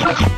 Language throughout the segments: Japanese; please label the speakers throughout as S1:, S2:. S1: Ha ha ha!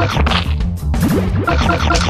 S1: Ha ha ha ha!